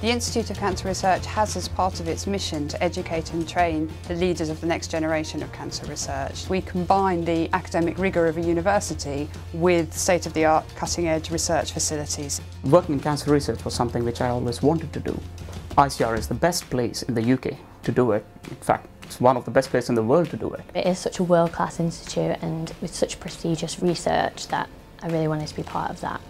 The Institute of Cancer Research has as part of its mission to educate and train the leaders of the next generation of cancer research. We combine the academic rigour of a university with state-of-the-art cutting-edge research facilities. Working in cancer research was something which I always wanted to do. ICR is the best place in the UK to do it. In fact, it's one of the best places in the world to do it. It is such a world-class institute and with such prestigious research that I really wanted to be part of that.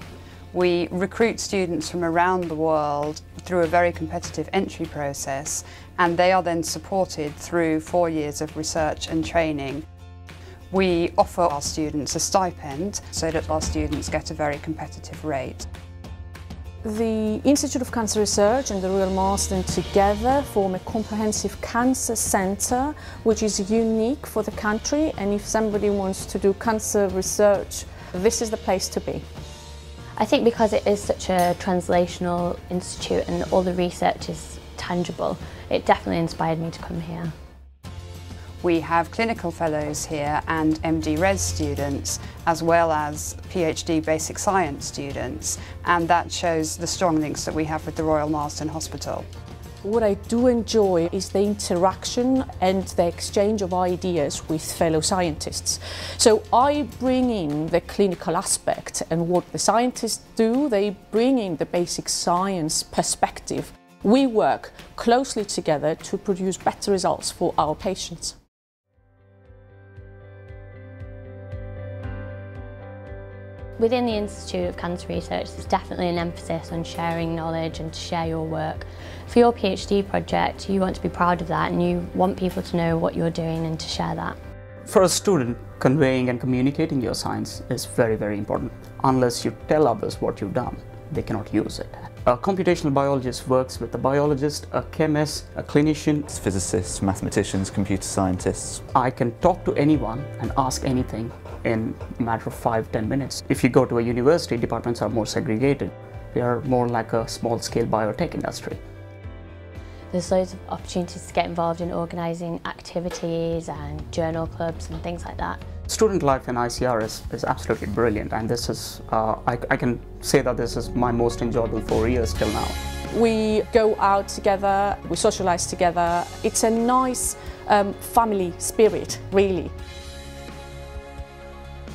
We recruit students from around the world through a very competitive entry process and they are then supported through four years of research and training. We offer our students a stipend so that our students get a very competitive rate. The Institute of Cancer Research and the Royal Marsden together form a comprehensive cancer centre which is unique for the country and if somebody wants to do cancer research, this is the place to be. I think because it is such a translational institute and all the research is tangible, it definitely inspired me to come here. We have clinical fellows here and MD Res students as well as PhD basic science students and that shows the strong links that we have with the Royal Marsden Hospital. What I do enjoy is the interaction and the exchange of ideas with fellow scientists. So I bring in the clinical aspect and what the scientists do, they bring in the basic science perspective. We work closely together to produce better results for our patients. Within the Institute of Cancer Research there's definitely an emphasis on sharing knowledge and to share your work. For your PhD project you want to be proud of that and you want people to know what you're doing and to share that. For a student, conveying and communicating your science is very, very important. Unless you tell others what you've done, they cannot use it. A computational biologist works with a biologist, a chemist, a clinician. Physicists, mathematicians, computer scientists. I can talk to anyone and ask anything in a matter of five, ten minutes. If you go to a university, departments are more segregated. They are more like a small-scale biotech industry. There's loads of opportunities to get involved in organising activities and journal clubs and things like that. Student life in ICR is, is absolutely brilliant and this is, uh, I, I can say that this is my most enjoyable four years till now. We go out together, we socialise together. It's a nice um, family spirit, really.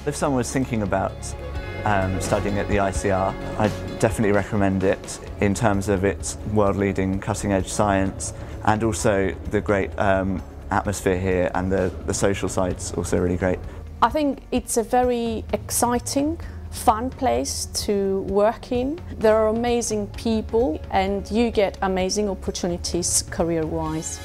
If someone was thinking about um, studying at the ICR, I'd definitely recommend it in terms of its world-leading cutting-edge science and also the great um, atmosphere here and the, the social side's also really great. I think it's a very exciting, fun place to work in. There are amazing people and you get amazing opportunities career-wise.